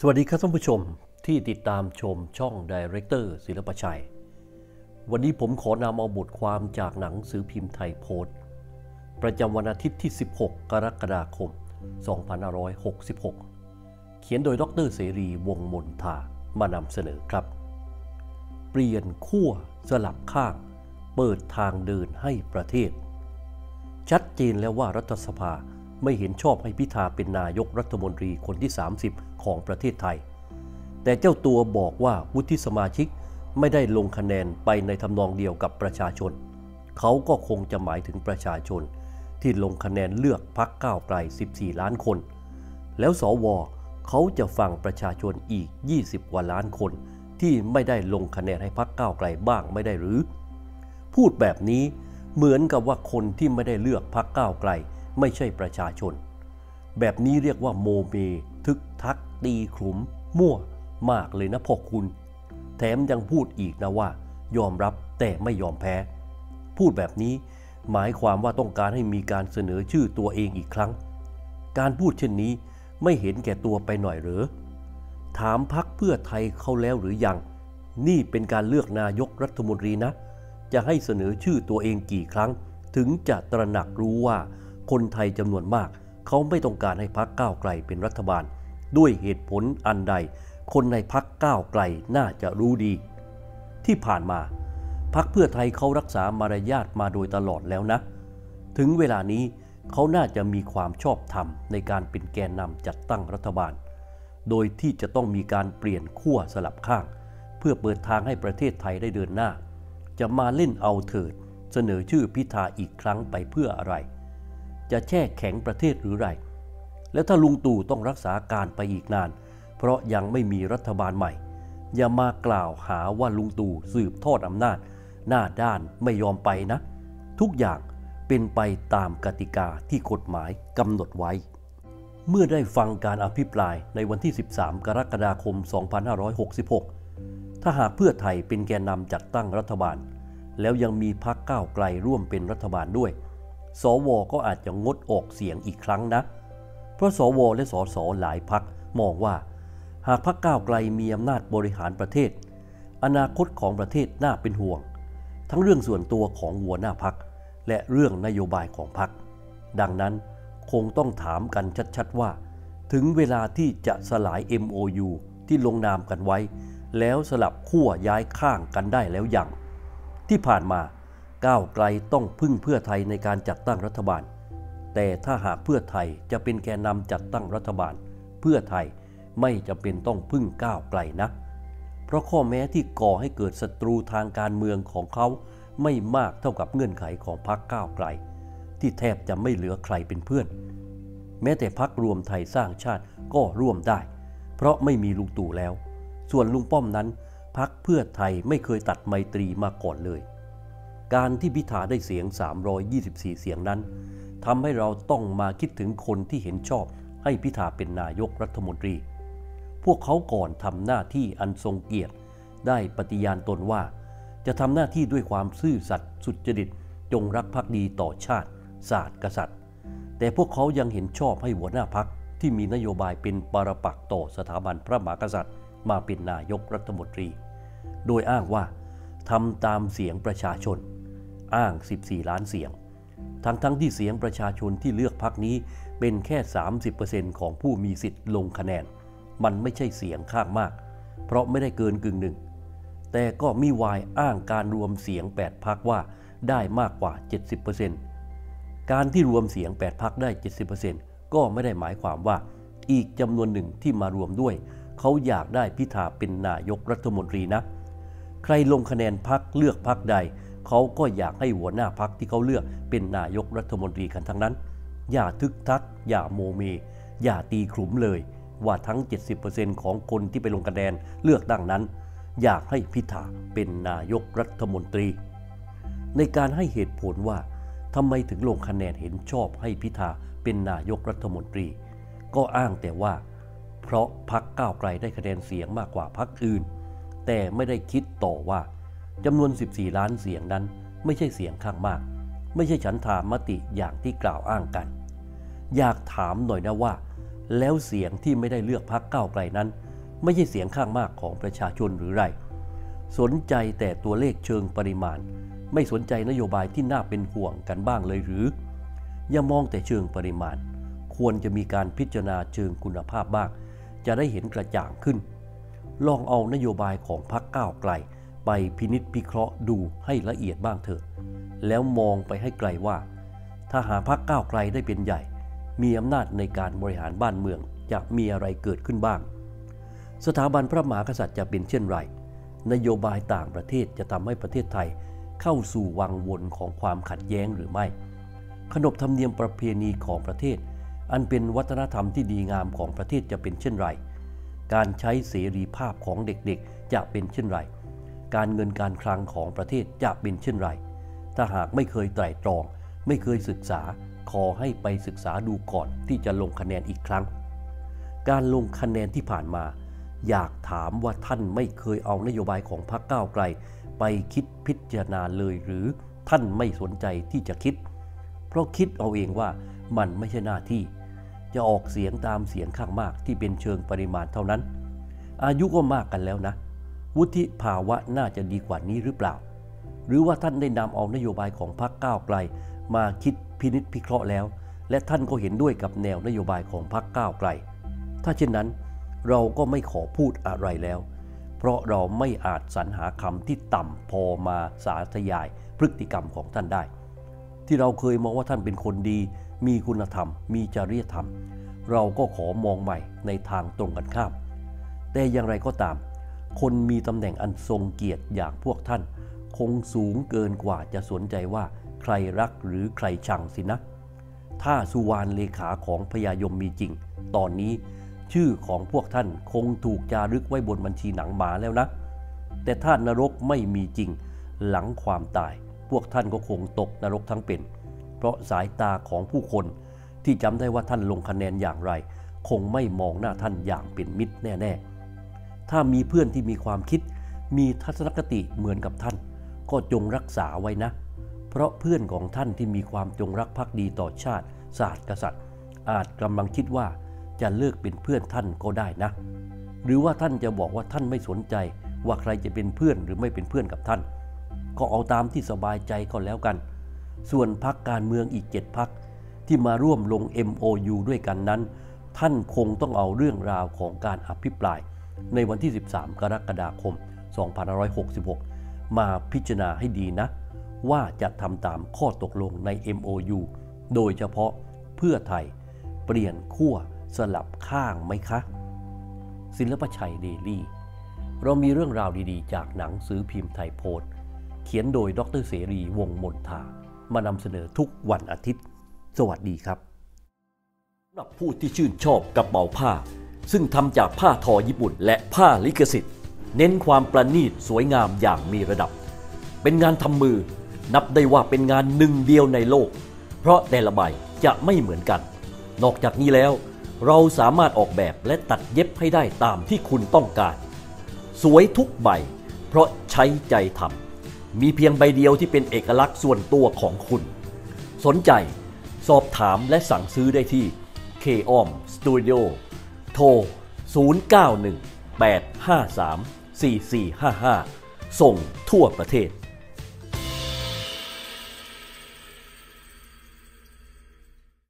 สวัสดีครับท่านผู้ชมที่ติดตามชมช่อง Director ศิลปชัย วันนี้ผมขอนำเอาบทความจากหนังสือพิมพ์ไทยโพสต์ประจำวันอาทิตย์ที่ 16 กรกฎาคม 2566 เขียนโดยดร.เสรีวงศ์มณฑามานำเสนอครับ เปลี่ยนขั้วสลับข้าง เปิดทางเดินให้ประเทศ ชัดเจนแล้วว่ารัฐสภา ไม่เห็นชอบให้พิธาเป็นนายกรัฐมนตรีคนที่ 30 ของประเทศไทย แต่เจ้าตัวบอกว่าวุฒิสมาชิกไม่ได้ลงคะแนนไปในทำนองเดียวกับประชาชน เขาก็คงจะหมายถึงประชาชน ที่ลงคะแนนเลือกพักก้าวไกล 14 ล้านคน แล้วสวเขาจะฟังประชาชนอีก 20 กว่าล้านคน ที่ไม่ได้ลงคะแนนให้พักก้าวไกลบ้างไม่ได้หรือ พูดแบบนี้เหมือนกับว่าคนที่ไม่ได้เลือกพักก้าวไกล ไม่ใช่ประชาชน แบบนี้เรียกว่าโมเม ทึกทัก ตีขลุม มั่ว มากเลยนะพ่อคุณ แถมยังพูดอีกนะว่า ยอมรับแต่ไม่ยอมแพ้ พูดแบบนี้หมายความว่าต้องการให้มีการเสนอชื่อตัวเองอีกครั้ง การพูดเช่นนี้ไม่เห็นแก่ตัวไปหน่อยหรือ ถามพักเพื่อไทยเขาแล้วหรือยัง นี่เป็นการเลือกนายกรัฐมนตรีนะ จะให้เสนอชื่อตัวเองกี่ครั้ง ถึงจะตระหนักรู้ว่า คนไทยจำนวนมาก เขาไม่ต้องการให้พักก้าวไกลเป็นรัฐบาล ด้วยเหตุผลอันใด คนในพักก้าวไกลน่าจะรู้ดี ที่ผ่านมาพักเพื่อไทยเขารักษามารยาทมาโดยตลอดแล้วนะ ถึงเวลานี้เขาน่าจะมีความชอบธรรมในการเป็นแกนนำจัดตั้งรัฐบาล โดยที่จะต้องมีการเปลี่ยนขั้วสลับข้าง เพื่อเปิดทางให้ประเทศไทยได้เดินหน้า จะมาเล่นเอาเถิด เสนอชื่อพิธาอีกครั้งไปเพื่ออะไร จะแช่แข็งประเทศหรือไร แล้วถ้าลุงตู่ต้องรักษาการไปอีกนาน เพราะยังไม่มีรัฐบาลใหม่ อย่ามากล่าวหาว่าลุงตู่สืบทอดอำนาจ หน้าด้านไม่ยอมไปนะ ทุกอย่างเป็นไปตามกติกาที่กฎหมายกำหนดไว้ เมื่อได้ฟังการอภิปรายในวันที่ 13 กรกฎาคม 2566 ถ้าหากเพื่อไทยเป็นแกนนำจัดตั้งรัฐบาล แล้วยังมีพักก้าวไกลร่วมเป็นรัฐบาลด้วย สวก็อาจจะงดออกเสียงอีกครั้งนะ เพราะสวและสสหลายพักมองว่า หากพักก้าวไกลมีอำนาจบริหารประเทศ อนาคตของประเทศน่าเป็นห่วง ทั้งเรื่องส่วนตัวของหัวหน้าพัก และเรื่องนโยบายของพัก ดังนั้นคงต้องถามกันชัดๆว่า ถึงเวลาที่จะสลาย MOU ที่ลงนามกันไว้ แล้วสลับขั้วย้ายข้างกันได้แล้วอย่าง ที่ผ่านมา ก้าวไกลต้องพึ่งเพื่อไทยในการจัดตั้งรัฐบาล แต่ถ้าหากเพื่อไทยจะเป็นแกนนำจัดตั้งรัฐบาล เพื่อไทยไม่จำเป็นต้องพึ่งก้าวไกลนะเพราะข้อแม้ที่ก่อให้เกิดศัตรูทางการเมืองของเขาไม่มากเท่ากับเงื่อนไขของพรรคก้าวไกล ที่แทบจะไม่เหลือใครเป็นเพื่อน แม้แต่พักรวมไทยสร้างชาติก็ร่วมได้ เพราะไม่มีลุงตู่แล้ว ส่วนลุงป้อมนั้นพักเพื่อไทยไม่เคยตัดไมตรีมาก่อนเลย การที่พิธาได้เสียง 324 เสียงนั้นทำให้เราต้องมาคิดถึงคนที่เห็นชอบให้พิธาเป็นนายกรัฐมนตรี พวกเขาก่อนทำหน้าที่อันทรงเกียรติ ได้ปฏิญาณตนว่า จะทำหน้าที่ด้วยความซื่อสัตย์สุจริตจงรักภักดีต่อชาติ ศาสตร์กษัตริย์ แต่พวกเขายังเห็นชอบให้หัวหน้าพักที่มีนโยบายเป็นปรปักษ์ต่อสถาบันพระมหากษัตริย์ มาเป็นนายกรัฐมนตรี โดยอ้างว่าทำตามเสียงประชาชน อ้าง 14 ล้านเสียง ทั้งทั้งที่เสียงประชาชนที่เลือกพักนี้เป็นแค่ 30%ของผู้มีสิทธิ์ลงคะแนน มันไม่ใช่เสียงข้างมาก เพราะไม่ได้เกินกึ่งหนึ่ง แต่ก็มีวายอ้างการรวมเสียง 8พักว่าได้มากกว่า 70%การที่รวมเสียง 8พักได้ 70%ก็ไม่ได้หมายความว่าอีกจำนวนหนึ่งที่มารวมด้วย เขาอยากได้พิธาเป็นนายกรัฐมนตรีนะ ใครลงคะแนนพักเลือกพักใด เขาก็อยากให้หัวหน้าพักที่เขาเลือกเป็นนายกรัฐมนตรีกันทั้งนั้น อย่าทึกทัก อย่าโมเม อย่าตีขลุ่มเลย ว่าทั้ง 70%ของคนที่ไปลงคะแนนเลือกดังนั้น อยากให้พิธาเป็นนายกรัฐมนตรี ในการให้เหตุผลว่าทำไมถึงลงคะแนนเห็นชอบให้พิธาเป็นนายกรัฐมนตรี ก็อ้างแต่ว่า เพราะพักก้าวไกลได้คะแนนเสียงมากกว่าพักอื่น แต่ไม่ได้คิดต่อว่า จำนวน 14 ล้านเสียงนั้น ไม่ใช่เสียงข้างมาก ไม่ใช่ฉันทามมติอย่างที่กล่าวอ้างกัน อยากถามหน่อยนะว่า แล้วเสียงที่ไม่ได้เลือกพักก้าวไกลนั้น ไม่ใช่เสียงข้างมากของประชาชนหรือไร สนใจแต่ตัวเลขเชิงปริมาณ ไม่สนใจนโยบายที่น่าเป็นห่วงกันบ้างเลยหรือ อย่ามองแต่เชิงปริมาณ ควรจะมีการพิจารณาเชิงคุณภาพบ้าง จะได้เห็นกระจ่างขึ้น ลองเอานโยบายของพรรคก้าวไกล ไปพินิษพิเคราะห์ดูให้ละเอียดบ้างเถอะ แล้วมองไปให้ไกลว่า ถ้าหาพรรคก้าวไกลได้เป็นใหญ่ มีอำนาจในการบริหารบ้านเมืองจะมีอะไรเกิดขึ้นบ้าง สถาบันพระมหากษัตริย์จะเป็นเช่นไร นโยบายต่างประเทศจะทำให้ประเทศไทยเข้าสู่วังวนของความขัดแย้งหรือไม่ ขนบธรรมเนียมประเพณีของประเทศ อันเป็นวัฒนธรรมที่ดีงามของประเทศจะเป็นเช่นไร การใช้เสรีภาพของเด็กๆจะเป็นเช่นไร การเงินการคลังของประเทศจะเป็นเช่นไร ถ้าหากไม่เคยไตร่ตรอง ไม่เคยศึกษา ขอให้ไปศึกษาดูก่อนที่จะลงคะแนนอีกครั้ง การลงคะแนนที่ผ่านมา อยากถามว่าท่านไม่เคยเอานโยบายของพรรคก้าวไกล ไปคิดพิจารณาเลยหรือท่านไม่สนใจที่จะคิด เพราะคิดเอาเองว่ามันไม่ใช่หน้าที่ จะออกเสียงตามเสียงข้างมากที่เป็นเชิงปริมาณเท่านั้น อายุก็มากกันแล้วนะ วุฒิภาวะน่าจะดีกว่านี้หรือเปล่า หรือว่าท่านได้นำเอานโยบายของพรรคก้าวไกล มาคิดพินิษพิเคราะห์แล้ว และท่านก็เห็นด้วยกับแนวนโยบายของพรรคก้าวไกล ถ้าเช่นนั้น เราก็ไม่ขอพูดอะไรแล้ว เพราะเราไม่อาจสรรหาคำที่ต่ำพอมาสาธยายพฤติกรรมของท่านได้ ที่เราเคยมองว่าท่านเป็นคนดี มีคุณธรรม มีจริยธรรม เราก็ขอมองใหม่ในทางตรงกันข้าม แต่อย่างไรก็ตาม คนมีตำแหน่งอันทรงเกียรติอย่างพวกท่าน คงสูงเกินกว่าจะสนใจว่าใครรักหรือใครชังสินะ ถ้าสุวรรณเลขาของพญายมมีจริง ตอนนี้ชื่อของพวกท่านคงถูกจารึกไว้บนบัญชีหนังหมาแล้วนะ แต่ถ้านรกไม่มีจริง หลังความตาย พวกท่านก็คงตกนรกทั้งเป็น เพราะสายตาของผู้คนที่จำได้ว่าท่านลงคะแนนอย่างไร คงไม่มองหน้าท่านอย่างเป็นมิตรแน่ ๆ ถ้ามีเพื่อนที่มีความคิด มีทัศนคติเหมือนกับท่าน ก็จงรักษาไว้นะ เพราะเพื่อนของท่านที่มีความจงรักภักดีต่อชาติ ศาสตร์กษัตริย์ อาจกำลังคิดว่าจะเลิกเป็นเพื่อนท่านก็ได้นะ หรือว่าท่านจะบอกว่าท่านไม่สนใจว่าใครจะเป็นเพื่อนหรือไม่เป็นเพื่อนกับท่าน ก็เอาตามที่สบายใจก็แล้วกัน ส่วนพักการเมืองอีกเจ็ดพักที่มาร่วมลง MOU ด้วยกันนั้น ท่านคงต้องเอาเรื่องราวของการอภิปราย ในวันที่ 13 กรกฎาคม 2566 มาพิจารณาให้ดีนะ ว่าจะทำตามข้อตกลงใน MOU โดยเฉพาะเพื่อไทย เปลี่ยนขั้วสลับข้างไหมคะ ศิลปชัยเดลี่ เรามีเรื่องราวดีๆ จากหนังสือพิมพ์ไทยโพสต์ เขียนโดยดรเสรีวงศ์มนทามานำเสนอทุกวันอาทิตย์ สวัสดีครับสำหรับผู้ที่ชื่นชอบกระเป๋าผ้า ซึ่งทำจากผ้าทอญี่ปุ่น และผ้าลิขสิทธิ์ เน้นความประณีตสวยงามอย่างมีระดับ เป็นงานทำมือนับได้ว่าเป็นงานหนึ่งเดียวในโลก เพราะแต่ละใบจะไม่เหมือนกัน นอกจากนี้แล้ว เราสามารถออกแบบและตัดเย็บให้ได้ตามที่คุณต้องการ สวยทุกใบ เพราะใช้ใจทำมีเพียงใบเดียวที่เป็นเอกลักษณ์ส่วนตัวของคุณ สนใจสอบถามและสั่งซื้อได้ที่ k o m Studio โทร 091 853 4455 ส่งทั่วประเทศ